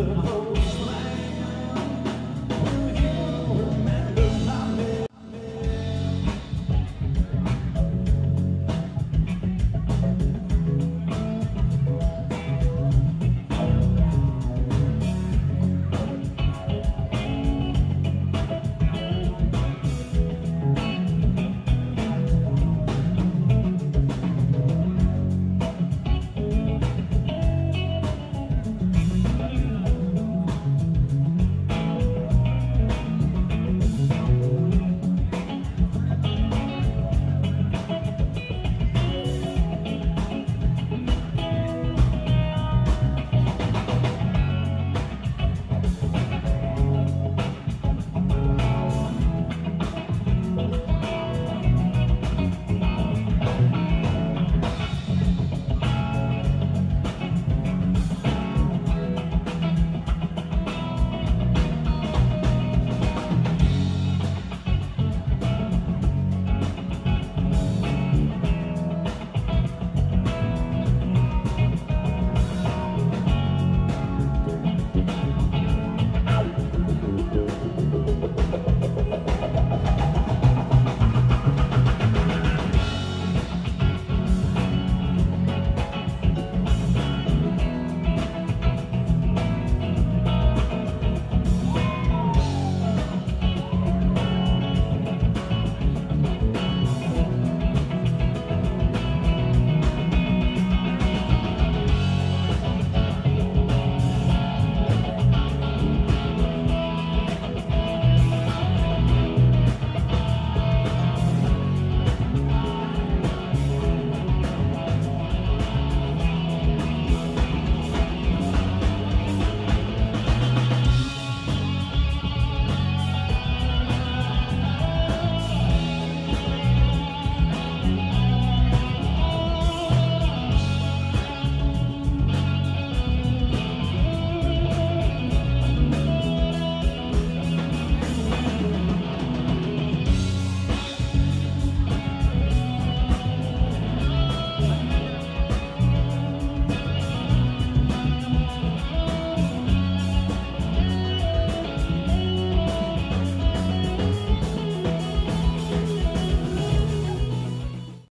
oh,